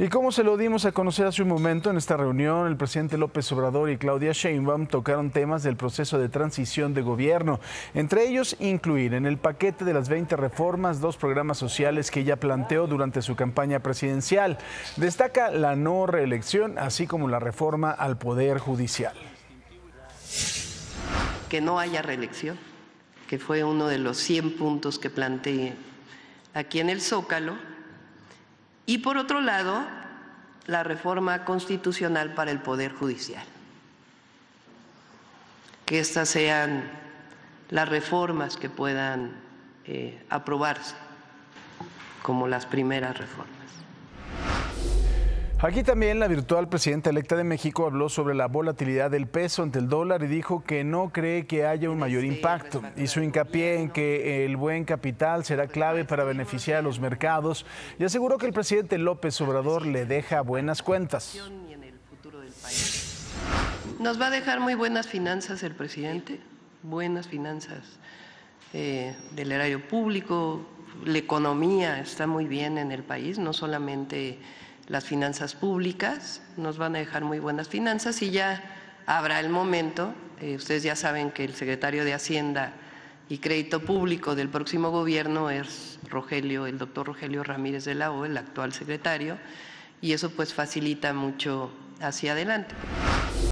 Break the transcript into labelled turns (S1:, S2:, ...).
S1: Y como se lo dimos a conocer hace un momento en esta reunión, el presidente López Obrador y Claudia Sheinbaum tocaron temas del proceso de transición de gobierno, entre ellos incluir en el paquete de las 20 reformas dos programas sociales que ella planteó durante su campaña presidencial. Destaca la no reelección, así como la reforma al Poder Judicial.
S2: Que no haya reelección, que fue uno de los 100 puntos que planteé aquí en el Zócalo y por otro lado, la reforma constitucional para el Poder Judicial. Que estas sean las reformas que puedan eh, aprobarse como las primeras reformas.
S1: Aquí también la virtual presidenta electa de México habló sobre la volatilidad del peso ante el dólar y dijo que no cree que haya un mayor impacto. Hizo hincapié en que el buen capital será clave para beneficiar a los mercados y aseguró que el presidente López Obrador le deja buenas cuentas.
S2: Nos va a dejar muy buenas finanzas el presidente, buenas finanzas eh, del erario público, la economía está muy bien en el país, no solamente las finanzas públicas, nos van a dejar muy buenas finanzas y ya habrá el momento, eh, ustedes ya saben que el secretario de Hacienda y Crédito Público del próximo gobierno es Rogelio, el doctor Rogelio Ramírez de la O, el actual secretario, y eso pues facilita mucho hacia adelante.